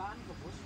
hulaan ko, boss.